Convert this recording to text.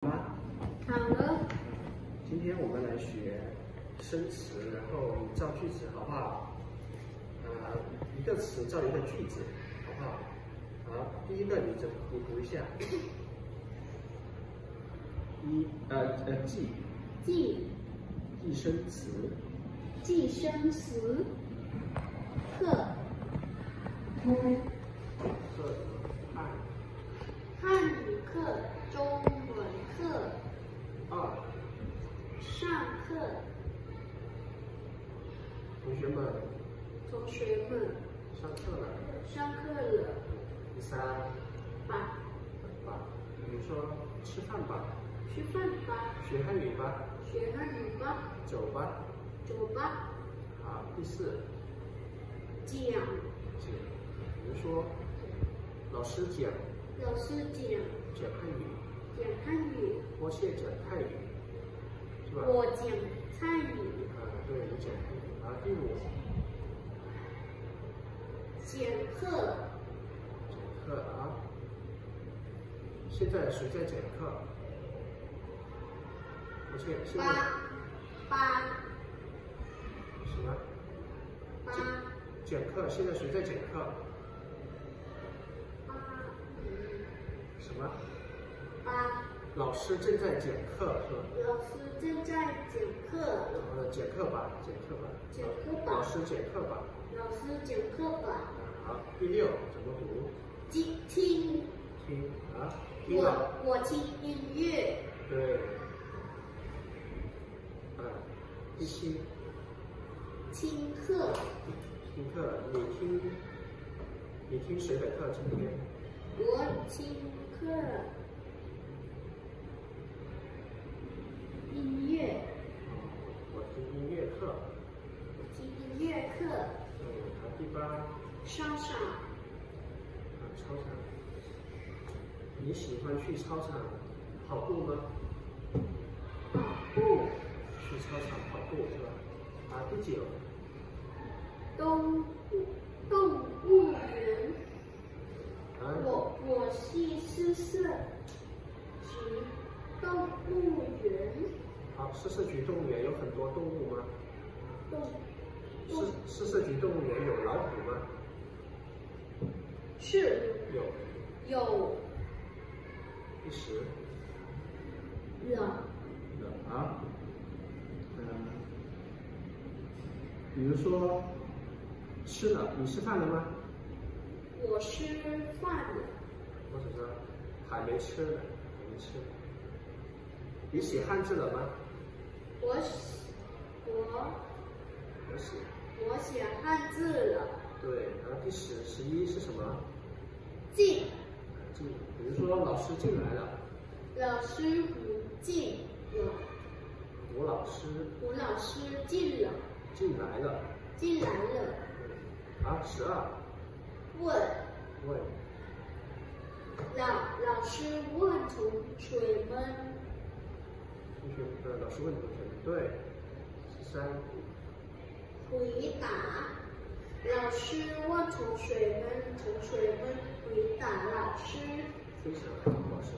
吗？好了，今天我们来学生词，然后造句子，好不好？呃，一个词造一个句子，好不好？好，第一个你怎你读一下？一呃呃记记记生词，记生词，课课汉汉语。课、中二，上课，同学们。同学们上课了。上课了。第三，吧？吧，比如说吃饭吧，吃饭吧，学汉语吧，学汉语吧，走吧。走吧，好，第四，讲。讲，比如说老师讲。老师讲。讲汉语，讲汉语，我先讲泰语，是吧？我讲泰语，啊，对，你讲泰语。好，第五，讲课讲课啊。现在谁在讲课？我现现在八八什么？八讲课，现在谁在讲课？老师正在讲课，是吧？老师正在讲课，然后呢，讲课吧，讲课吧。讲课吧老师讲课吧。老师讲课吧。好，第六怎么读？听听，听啊，听。我我听音乐。对。啊，第七，听课，听课，你听，你听谁的课今天？我听课。音乐，我听音乐课。听音乐课。嗯，好，第八，商场，啊，操场。你喜欢去操场跑步吗？跑步，去操场跑步是吧？啊，第九，动动物园。啊，我我是四色局动物园。好，四色局动物园有很多动物吗？动四四色局动物园有老虎吗？是有。有第十，了有啊，嗯，比如说吃了，你吃饭了吗？我吃饭了，或者说还没吃呢，还没吃。你写汉字了吗？我写我我写。我写汉字了，对，然后第十十一是什么？进进。比如说老师进来了，老师不进了，吴老师。吴老师进了，进来了。进来了，啊，十二。问。问。老老师问同学们。同学，呃，老师问同学们，对，十三回答，老师问同学们，同学们回答老师。非常好，老师。